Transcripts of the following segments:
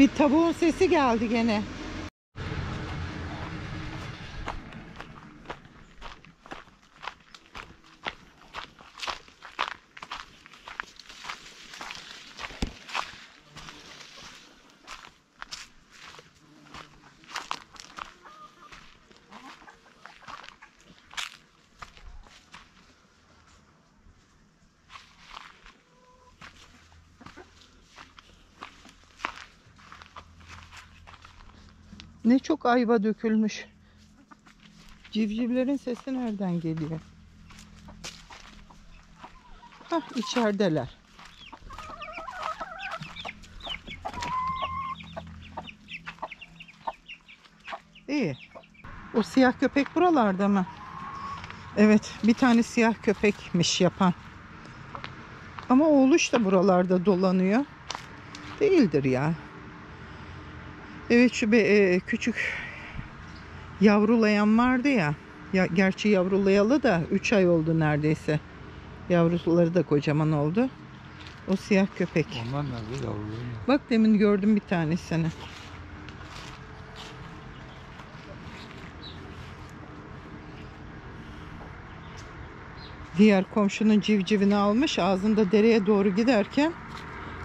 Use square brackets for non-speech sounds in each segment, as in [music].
Bir tavuğun sesi geldi gene. Ne çok ayva dökülmüş. Civcivlerin sesi nereden geliyor? Hah içerideler. İyi. O siyah köpek buralarda mı? Evet, bir tane siyah köpekmiş yapan. Ama oğluş da buralarda dolanıyor. Değildir ya. Evet şu be, küçük yavrulayan vardı ya. ya. Gerçi yavrulayalı da 3 ay oldu neredeyse. Yavruları da kocaman oldu. O siyah köpek. Onlar nerede yavruları? Bak demin gördüm bir tanesini. Diğer komşunun civcivini almış ağzında dereye doğru giderken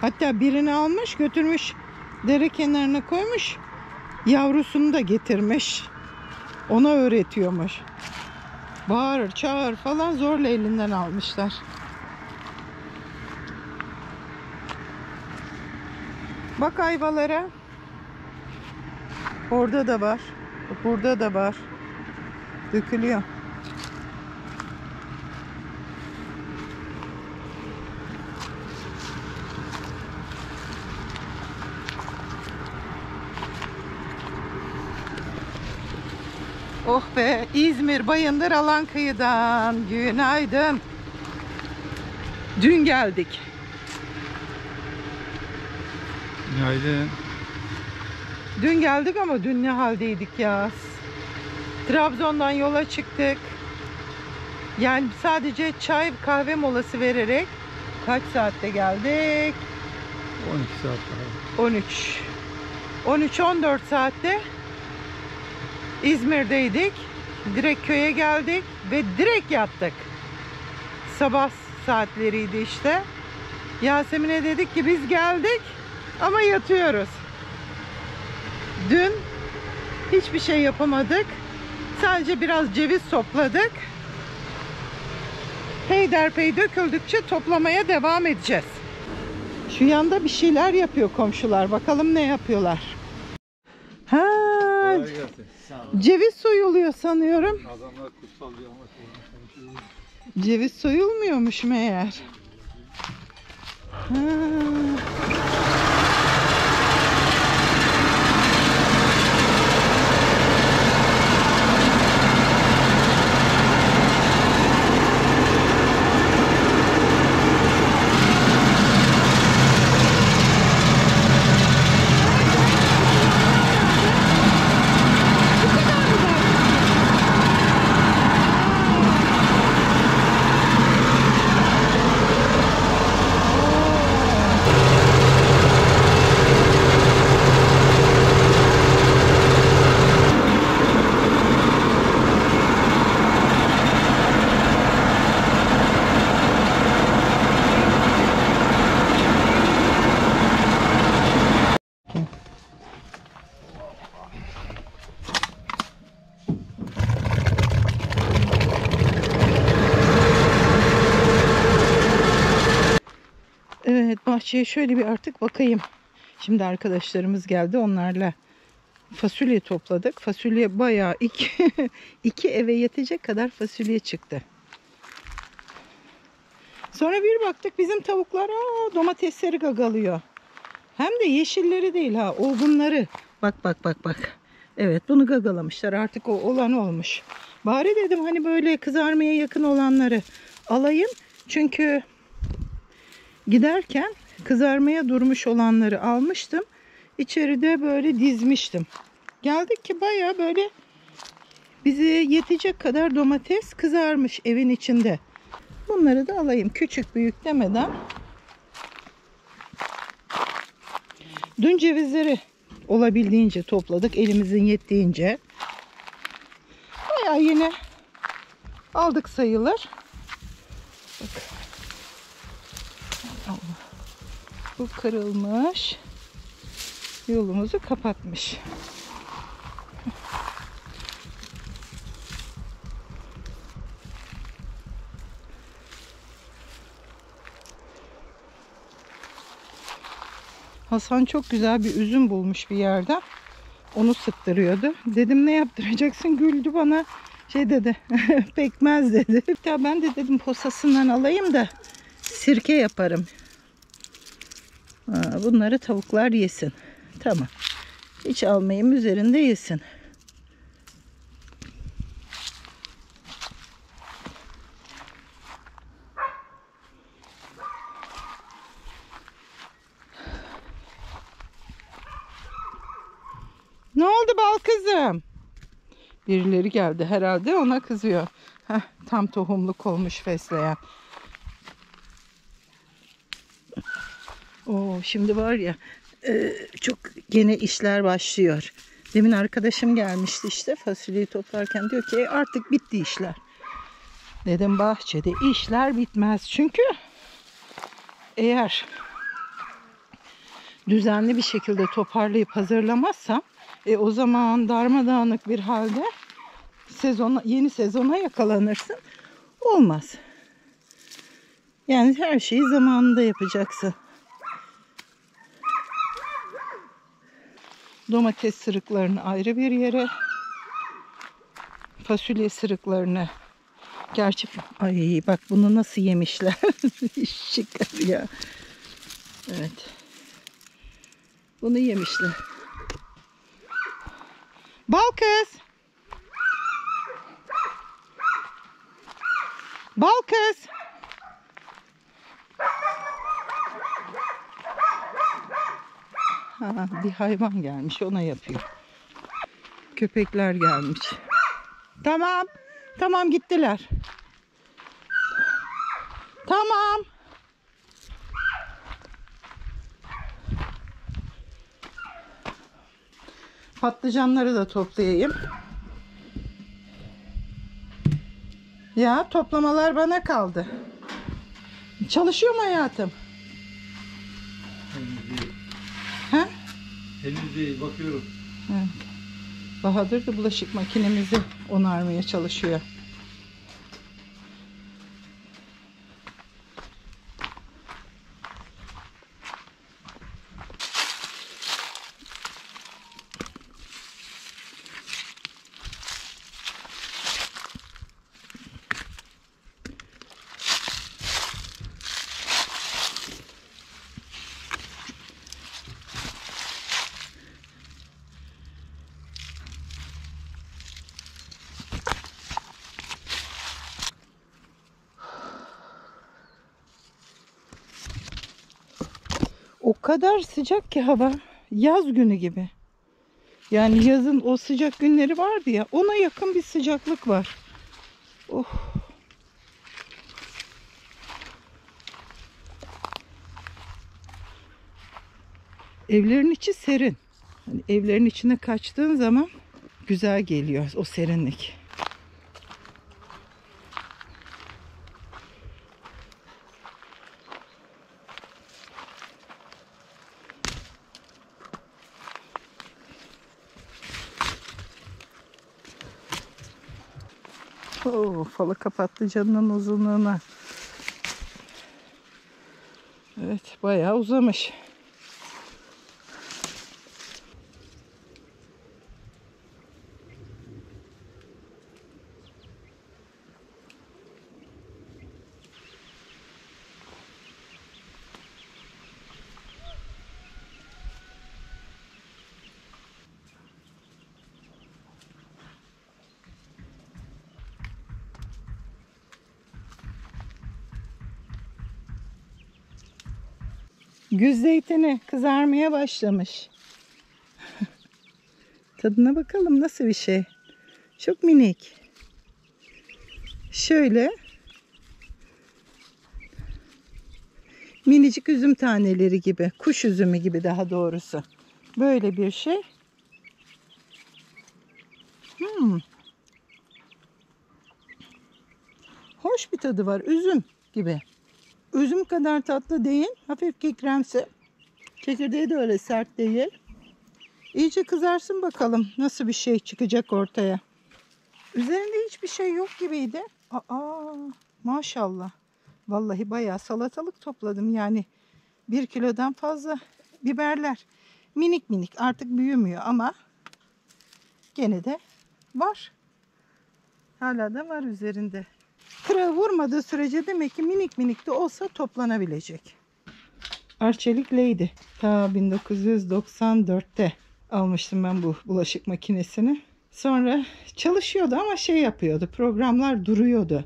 hatta birini almış götürmüş dere kenarına koymuş yavrusunu da getirmiş ona öğretiyormuş bağır çağır falan zorla elinden almışlar Bak ayvalara. Orada da var. Burada da var. Dökülüyor. Oh be İzmir Bayındır Alankıyı'dan günaydın. Dün geldik. Günaydın. Dün geldik ama dün ne haldeydik ya. Trabzon'dan yola çıktık. Yani sadece çay kahve molası vererek kaç saatte geldik? 12 saat daha. 13. 13-14 saatte İzmir'deydik. Direkt köye geldik ve direkt yattık. Sabah saatleriydi işte. Yasemin'e dedik ki biz geldik ama yatıyoruz. Dün hiçbir şey yapamadık. Sadece biraz ceviz topladık. Peyderpey döküldükçe toplamaya devam edeceğiz. Şu yanda bir şeyler yapıyor komşular. Bakalım ne yapıyorlar. Ha, Kolay gelsin. ceviz soyuluyor sanıyorum. Adamlar kutsal konuşuyor. Ceviz soyulmuyormuş meğer. Ha. Evet bahçeye şöyle bir artık bakayım. Şimdi arkadaşlarımız geldi onlarla fasulye topladık. Fasulye bayağı iki, [laughs] iki eve yetecek kadar fasulye çıktı. Sonra bir baktık bizim tavuklar aa, domatesleri gagalıyor. Hem de yeşilleri değil ha olgunları. Bak bak bak bak. Evet bunu gagalamışlar artık o olan olmuş. Bari dedim hani böyle kızarmaya yakın olanları alayım. Çünkü giderken kızarmaya durmuş olanları almıştım. İçeride böyle dizmiştim. Geldik ki baya böyle bize yetecek kadar domates kızarmış evin içinde. Bunları da alayım küçük büyük demeden. Dün cevizleri olabildiğince topladık. Elimizin yettiğince. Bayağı yine aldık sayılır. Bak. Allah. Bu kırılmış. Yolumuzu kapatmış. Hasan çok güzel bir üzüm bulmuş bir yerden. Onu sıktırıyordu. Dedim ne yaptıracaksın? Güldü bana. Şey dedi. [laughs] pekmez dedi. Ben de dedim posasından alayım da sirke yaparım. Bunları tavuklar yesin. Tamam. Hiç almayayım üzerinde yesin. Ne oldu bal kızım? Birileri geldi herhalde ona kızıyor. Heh, tam tohumluk olmuş fesleğen. Oo, şimdi var ya e, çok gene işler başlıyor. Demin arkadaşım gelmişti işte fasulyeyi toplarken diyor ki "E, artık bitti işler. Dedim bahçede işler bitmez. Çünkü eğer düzenli bir şekilde toparlayıp hazırlamazsam e, o zaman darmadağınık bir halde sezona, yeni sezona yakalanırsın. Olmaz. Yani her şeyi zamanında yapacaksın. Domates sırıklarını ayrı bir yere, fasulye sırıklarını Gerçi ay bak bunu nasıl yemişler. [laughs] Şıkar ya. Evet. Bunu yemişler. Bal kız. Bal kız. Ha, bir hayvan gelmiş ona yapıyor. Köpekler gelmiş. Tamam. Tamam gittiler. Tamam. Patlıcanları da toplayayım. Ya toplamalar bana kaldı. Çalışıyor mu hayatım? Henüz değil. Ha? Henüz değil. Bakıyorum. Evet. Bahadır da bulaşık makinemizi onarmaya çalışıyor. O kadar sıcak ki hava. Yaz günü gibi. Yani yazın o sıcak günleri vardı ya. Ona yakın bir sıcaklık var. Oh. Evlerin içi serin. Hani evlerin içine kaçtığın zaman güzel geliyor o serinlik. Oo, falı kapattı canının uzunluğuna. Evet bayağı uzamış. Güz zeytini kızarmaya başlamış. [laughs] Tadına bakalım nasıl bir şey. Çok minik. Şöyle minicik üzüm taneleri gibi, kuş üzümü gibi daha doğrusu. Böyle bir şey. Hmm. Hoş bir tadı var. Üzüm gibi. Üzüm kadar tatlı değil. Hafif kekremsi. Çekirdeği de öyle sert değil. İyice kızarsın bakalım nasıl bir şey çıkacak ortaya. Üzerinde hiçbir şey yok gibiydi. Aa, maşallah. Vallahi bayağı salatalık topladım yani. Bir kilodan fazla biberler. Minik minik artık büyümüyor ama gene de var. Hala da var üzerinde. Kıra vurmadığı sürece demek ki minik minik de olsa toplanabilecek. Arçelik Lady. Ta 1994'te almıştım ben bu bulaşık makinesini. Sonra çalışıyordu ama şey yapıyordu. Programlar duruyordu.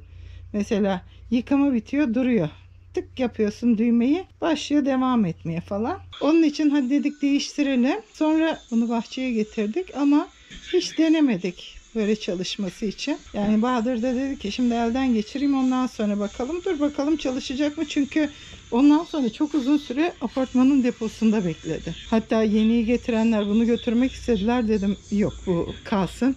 Mesela yıkama bitiyor duruyor. Tık yapıyorsun düğmeyi başlıyor devam etmeye falan. Onun için hadi dedik değiştirelim. Sonra bunu bahçeye getirdik ama hiç denemedik böyle çalışması için. Yani Bahadır da dedi ki şimdi elden geçireyim ondan sonra bakalım. Dur bakalım çalışacak mı? Çünkü ondan sonra çok uzun süre apartmanın deposunda bekledi. Hatta yeniyi getirenler bunu götürmek istediler. Dedim yok bu kalsın.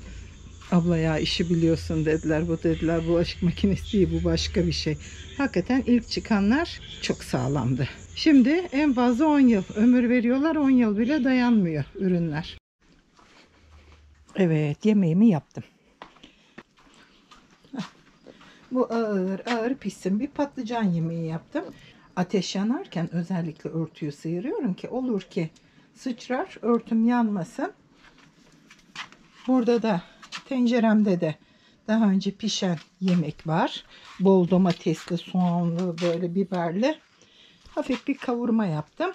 Abla ya işi biliyorsun dediler. Bu dediler bulaşık makinesi değil bu başka bir şey. Hakikaten ilk çıkanlar çok sağlamdı. Şimdi en fazla 10 yıl ömür veriyorlar. 10 yıl bile dayanmıyor ürünler. Evet yemeğimi yaptım. Heh. Bu ağır ağır pişsin. Bir patlıcan yemeği yaptım. Ateş yanarken özellikle örtüyü sıyırıyorum ki olur ki sıçrar örtüm yanmasın. Burada da tenceremde de daha önce pişen yemek var. Bol domatesli, soğanlı, böyle biberli. Hafif bir kavurma yaptım.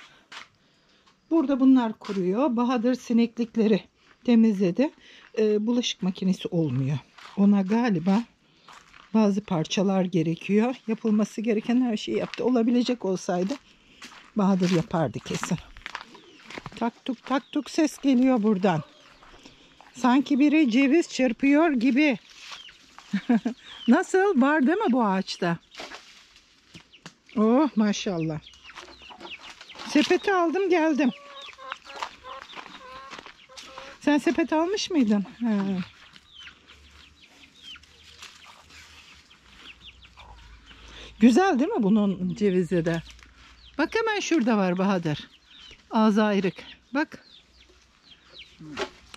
Burada bunlar kuruyor. Bahadır sineklikleri temizledi. Ee, bulaşık makinesi olmuyor. Ona galiba bazı parçalar gerekiyor. Yapılması gereken her şeyi yaptı. Olabilecek olsaydı Bahadır yapardı kesin. Tak tuk tak tuk ses geliyor buradan. Sanki biri ceviz çırpıyor gibi. [laughs] Nasıl? Var değil mi bu ağaçta? Oh maşallah. Sepeti aldım geldim. Sen sepet almış mıydın? Ha. Güzel değil mi bunun cevizi de? Bak hemen şurada var Bahadır. Ağzı ayrık. Bak.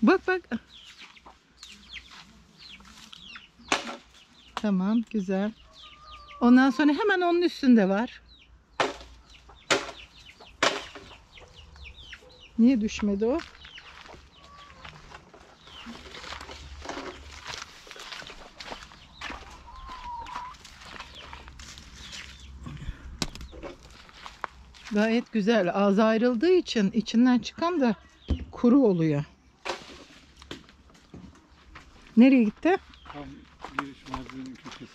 Bak bak. Tamam güzel. Ondan sonra hemen onun üstünde var. Niye düşmedi o? Gayet güzel. Ağzı ayrıldığı için içinden çıkan da kuru oluyor. Nereye gitti? Tam giriş malzemenin köşesi.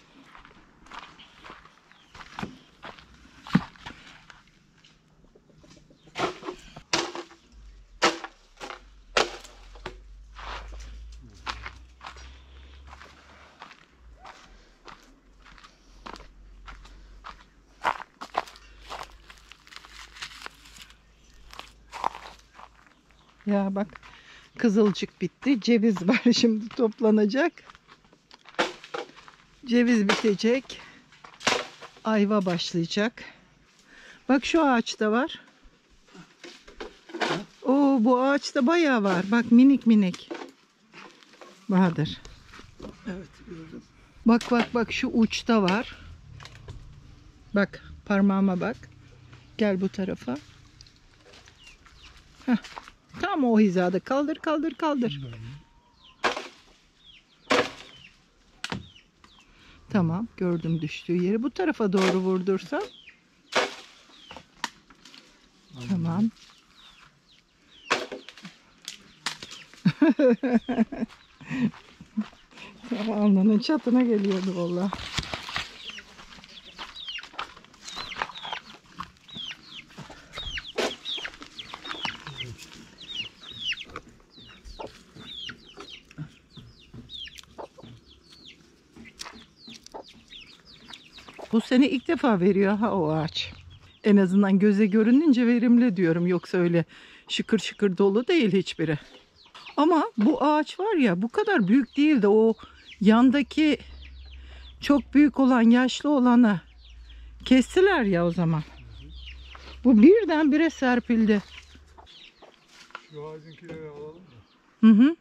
Ya bak kızılcık bitti. Ceviz var [laughs] şimdi toplanacak. Ceviz bitecek. Ayva başlayacak. Bak şu ağaçta var. Oo bu ağaçta bayağı var. Bak minik minik. Bahadır. Evet gördüm. Bak bak bak şu uçta var. Bak parmağıma bak. Gel bu tarafa. Heh. Tam o hizada. Kaldır kaldır kaldır. Tamam gördüm düştüğü yeri. Bu tarafa doğru vurdursam. Tamam. [laughs] tamam alnının çatına geliyordu valla. Bu sene ilk defa veriyor ha o ağaç. En azından göze görününce verimli diyorum. Yoksa öyle şıkır şıkır dolu değil hiçbiri. Ama bu ağaç var ya bu kadar büyük değil de o yandaki çok büyük olan yaşlı olanı kestiler ya o zaman. Bu birdenbire serpildi. Şu ağacınkileri alalım mı? Hı hı.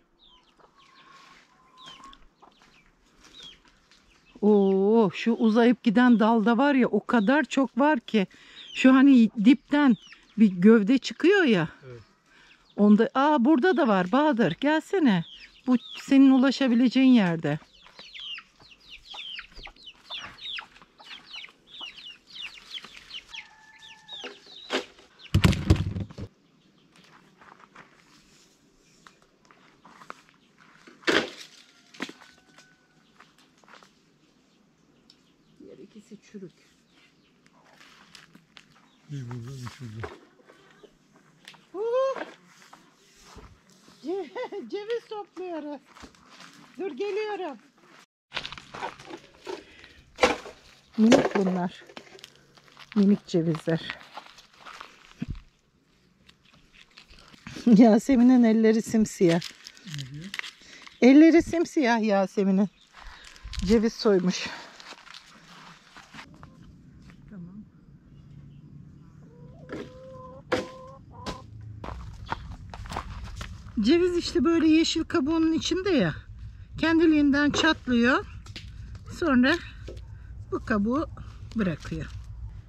Oo, şu uzayıp giden dalda var ya o kadar çok var ki şu hani dipten bir gövde çıkıyor ya. Evet. Onda aa burada da var Bahadır gelsene. Bu senin ulaşabileceğin yerde. Diğer ikisi çürük. Bir burada bir şurada. Huu! Ce- Ceviz topluyoruz. Dur geliyorum. Minik bunlar. Minik cevizler. Yasemin'in elleri simsiyah. Elleri simsiyah Yasemin'in. Ceviz soymuş. Ceviz işte böyle yeşil kabuğunun içinde ya. Kendiliğinden çatlıyor. Sonra bu kabuğu bırakıyor.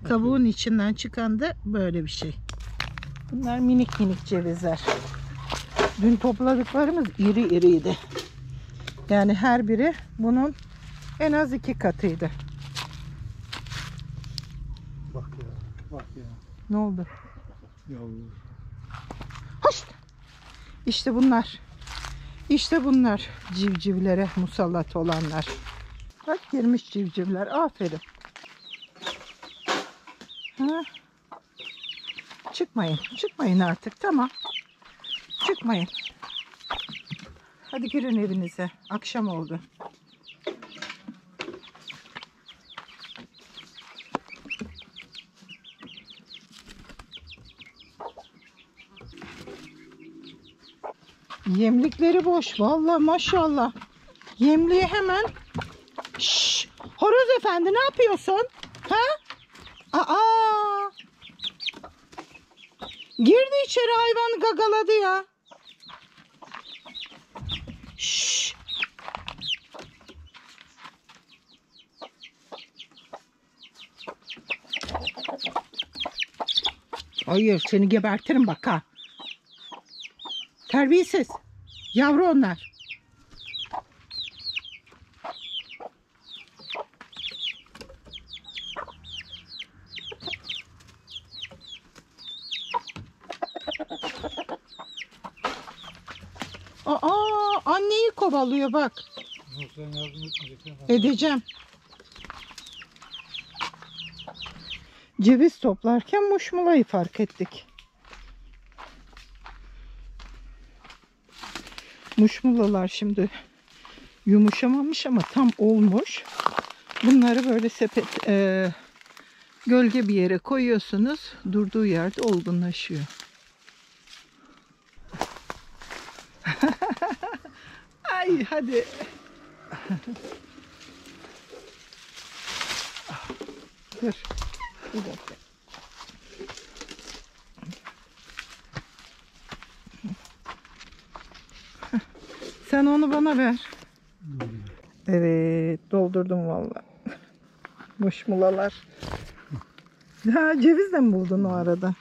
Kabuğun içinden çıkan da böyle bir şey. Bunlar minik minik cevizler. Dün topladıklarımız iri iriydi. Yani her biri bunun en az iki katıydı. Bak ya. Bak ya. Ne oldu? Hoş. İşte bunlar. İşte bunlar civcivlere musallat olanlar. Bak girmiş civcivler. Aferin. Ha? Çıkmayın. Çıkmayın artık. Tamam. Çıkmayın. Hadi girin evinize. Akşam oldu. Yemlikleri boş. Vallahi maşallah. Yemliği hemen. Şşş! Horoz efendi ne yapıyorsun? Ha? Aa! Girdi içeri hayvan gagaladı ya. Şşş! Hayır seni gebertirim bak ha. Terbiyesiz. Yavru onlar. Aa, anneyi kovalıyor bak. Edeceğim. Ceviz toplarken muşmulayı fark ettik. Muşmulalar şimdi yumuşamamış ama tam olmuş. Bunları böyle sepet e, gölge bir yere koyuyorsunuz. Durduğu yerde olgunlaşıyor. Ay hadi. Dur. Bir dakika. Sen onu bana ver. Evet, doldurdum valla. [laughs] Boş mulalar. Ha, ceviz de mi buldun o arada?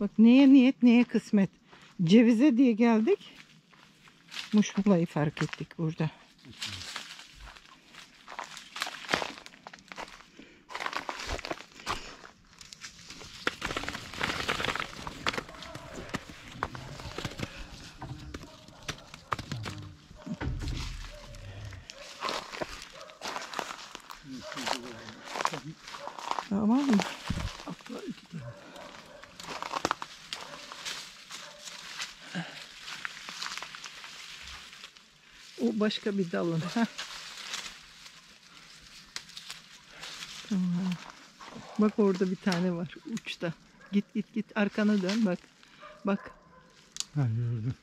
Bak neye niyet neye kısmet. Cevize diye geldik. Muşmulayı fark ettik burada. Tamam mı? Atla iki tane. O başka bir dalın. Heh. Tamam. Bak orada bir tane var uçta. Git git git arkana dön bak. Bak. Ha gördüm.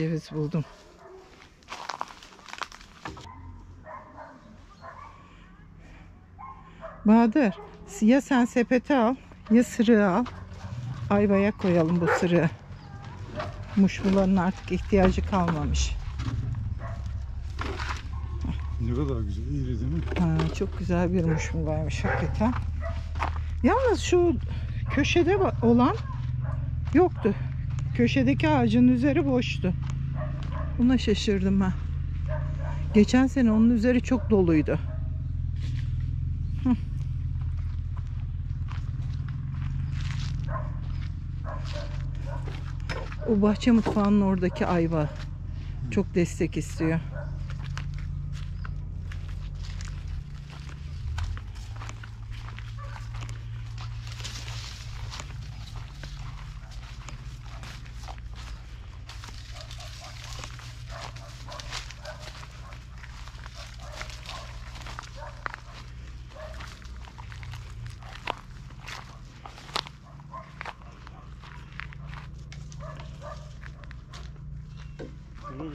Ceviz buldum. Bahadır, ya sen sepete al ya sırığı al. Ayvaya koyalım bu sırığı. Muşmuların artık ihtiyacı kalmamış. Ne kadar güzel, iri değil mi? Ha, çok güzel bir muşmul varmış hakikaten. Yalnız şu köşede olan yoktu. Köşedeki ağacın üzeri boştu. Buna şaşırdım ben. Geçen sene onun üzeri çok doluydu. Hı. O bahçe mutfağının oradaki ayva çok destek istiyor.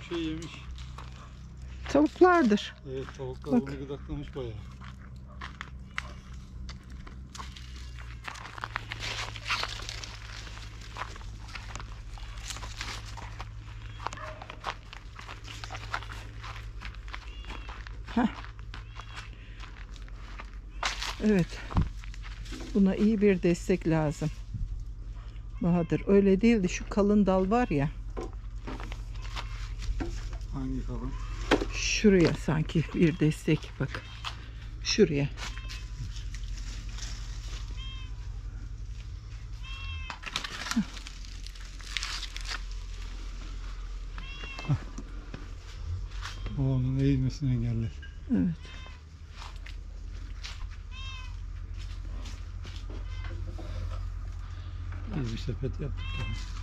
Şey yemiş. Tavuklardır. Evet tavuklar Bak. onu gıdaklamış bayağı. Evet. Buna iyi bir destek lazım. Bahadır. Öyle değildi. Şu kalın dal var ya. Hangi kalın? Şuraya sanki bir destek bak. Şuraya. O onun eğilmesini engeller. Evet. İyi bir sepet yaptık. Yani.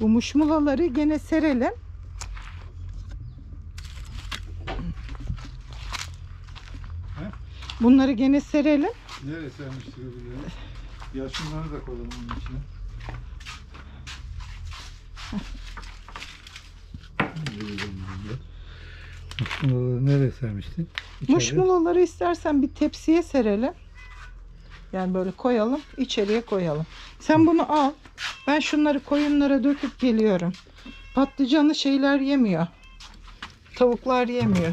Bu muşmulaları gene serelim. He? Bunları gene serelim. Nereye sermiştik öbürlerini? Ya şunları da koyalım onun içine. [laughs] Muşmulaları nereye sermiştin? İçeride. Muşmulaları istersen bir tepsiye serelim. Yani böyle koyalım, içeriye koyalım. Sen bunu al. Ben şunları koyunlara döküp geliyorum. Patlıcanı şeyler yemiyor. Tavuklar yemiyor.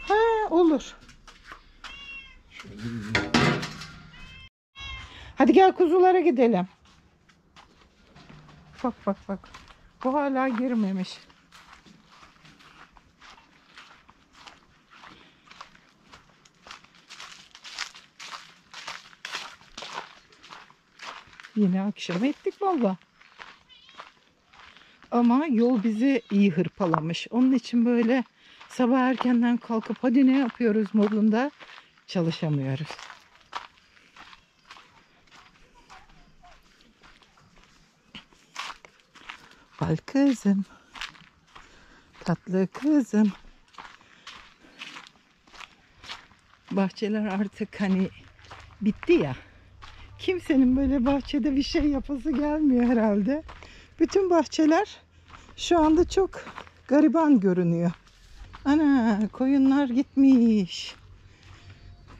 Ha olur. Hadi gel kuzulara gidelim. Bak bak bak. Bu hala girmemiş. Yine akşam ettik valla. Ama yol bizi iyi hırpalamış. Onun için böyle sabah erkenden kalkıp hadi ne yapıyoruz modunda çalışamıyoruz. Bal kızım. Tatlı kızım. Bahçeler artık hani bitti ya. Kimsenin böyle bahçede bir şey yapası gelmiyor herhalde. Bütün bahçeler şu anda çok gariban görünüyor. Ana koyunlar gitmiş.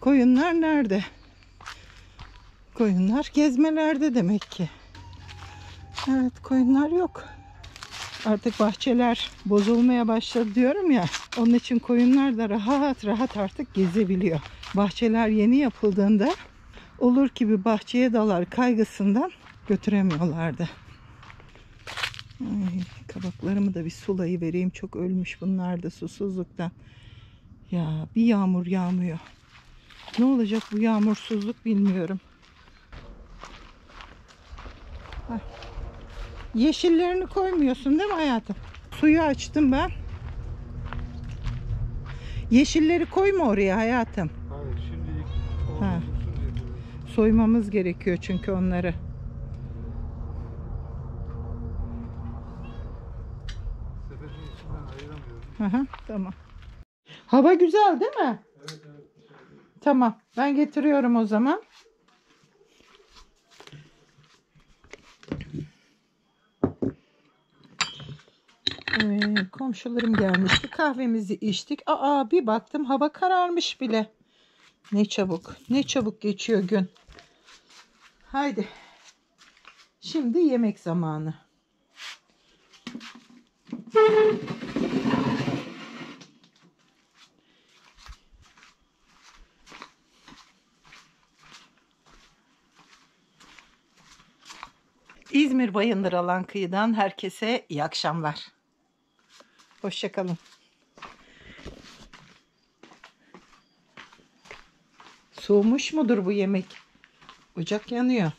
Koyunlar nerede? Koyunlar gezmelerde demek ki. Evet koyunlar yok. Artık bahçeler bozulmaya başladı diyorum ya. Onun için koyunlar da rahat rahat artık gezebiliyor. Bahçeler yeni yapıldığında olur ki bir bahçeye dalar kaygısından götüremiyorlardı. Ay, Kabaklarımı da bir sulayı vereyim. Çok ölmüş bunlar da susuzluktan. Ya bir yağmur yağmıyor. Ne olacak bu yağmursuzluk bilmiyorum. Hah. Yeşillerini koymuyorsun değil mi hayatım? Suyu açtım ben. Yeşilleri koyma oraya hayatım. Hayır şimdilik Ha. Soymamız gerekiyor çünkü onları. Aha, tamam. Hava güzel değil mi? Evet evet. Tamam. Ben getiriyorum o zaman. Evet, komşularım gelmişti. Kahvemizi içtik. Aa bir baktım hava kararmış bile. Ne çabuk. Ne çabuk geçiyor gün. Haydi. Şimdi yemek zamanı. İzmir Bayındır alan kıyıdan herkese iyi akşamlar. Hoşçakalın. Soğumuş mudur bu yemek? Ocak yanıyor.